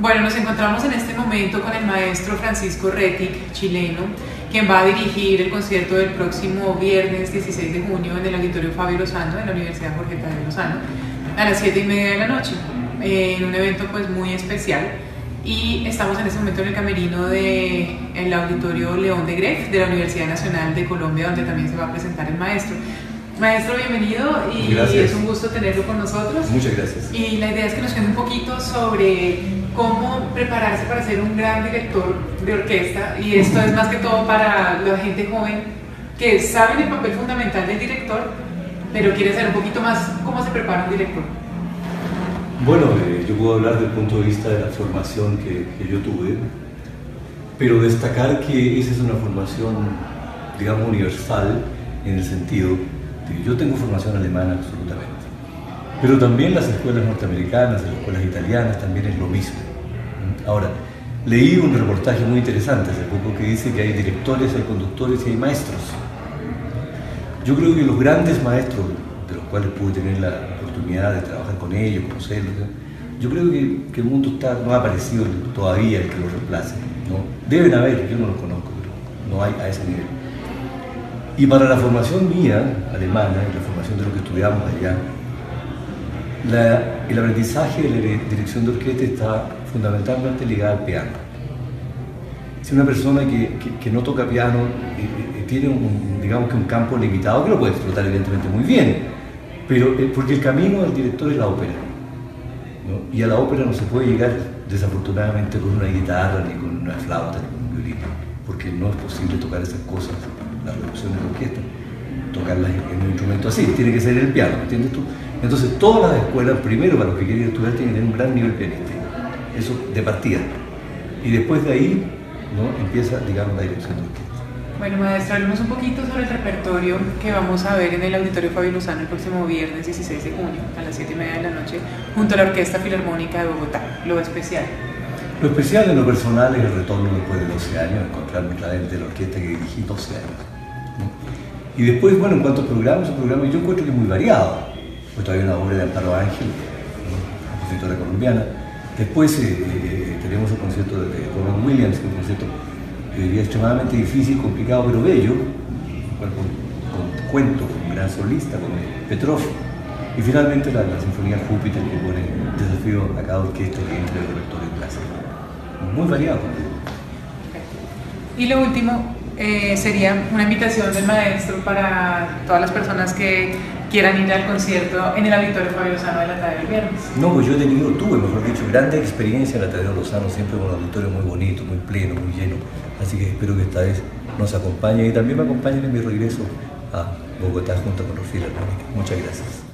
Bueno, nos encontramos en este momento con el maestro Francisco Retic, chileno, quien va a dirigir el concierto del próximo viernes 16 de junio en el Auditorio Fabio Lozano de la Universidad Jorge Tadeo Lozano a las 7 y media de la noche, en un evento pues muy especial. Y estamos en este momento en el camerino del Auditorio León de Gref de la Universidad Nacional de Colombia, donde también se va a presentar el maestro. Maestro, bienvenido y es un gusto tenerlo con nosotros. Muchas gracias. Y la idea es que nos cuente un poquito sobre cómo prepararse para ser un gran director de orquesta y esto es más que todo para la gente joven que sabe el papel fundamental del director, pero quiere saber un poquito más cómo se prepara un director. Bueno, eh, yo puedo hablar del punto de vista de la formación que, que yo tuve, pero destacar que esa es una formación, digamos, universal en el sentido yo tengo formación alemana absolutamente. Pero también las escuelas norteamericanas, las escuelas italianas también es lo mismo. Ahora, leí un reportaje muy interesante hace poco que dice que hay directores, hay conductores y hay maestros. Yo creo que los grandes maestros, de los cuales pude tener la oportunidad de trabajar con ellos, conocerlos, yo creo que, el mundo está, no ha aparecido todavía el que lo reemplace. ¿no? Deben haber, yo no los conozco, pero no hay a ese nivel. Y para la formación mía, alemana, y la formación de lo que estudiamos allá, el aprendizaje de la dirección de orquesta está fundamentalmente ligado al piano. Si una persona que, que, no toca piano eh, eh, tiene un, digamos que un campo limitado, que lo puede explotar evidentemente muy bien, pero eh, porque el camino del director es la ópera. Y a la ópera no se puede llegar desafortunadamente con una guitarra, ni con una flauta, ni con un violín, porque no es posible tocar esas cosas las reducciones de orquesta, tocarlas en un instrumento así, tiene que ser el piano, ¿entiendes tú? Entonces todas las escuelas, primero para los que quieren estudiar, tienen que tener un gran nivel pianístico, eso de partida. Y después de ahí ¿no? empieza, digamos, la dirección de orquesta. Bueno, maestra, hablemos un poquito sobre el repertorio que vamos a ver en el Auditorio Fabio Luzano el próximo viernes 16 de junio a las 7 y media de la noche junto a la Orquesta Filarmónica de Bogotá, lo especial. Lo especial en lo personal es el retorno después de 12 años, encontrarme claramente de la orquesta que dirigí 12 años. Y después, bueno, en cuanto a programas, un programa yo encuentro que es muy variado. Pues todavía una obra de Amparo Ángel, compositora colombiana. Después eh, eh, tenemos el concierto de Robert Williams, que es un concierto que diría extremadamente difícil, complicado, pero bello, con, con, cuento, con un gran solista, con Petrov. Y finalmente la, Sinfonía Júpiter, que pone desafío a cada orquesta que entre el repertorio clásico muy variado. Y lo último eh, sería una invitación del maestro para todas las personas que quieran ir al concierto en el Auditorio Fabio Lozano de la Tadeo el viernes. No, pues yo he tenido, tuve, mejor dicho, grande experiencia en la Tadeo Lozano, siempre con un auditorio muy bonito, muy pleno, muy lleno. Así que espero que esta vez nos acompañen y también me acompañen en mi regreso a Bogotá junto con filarmónicos. Muchas gracias.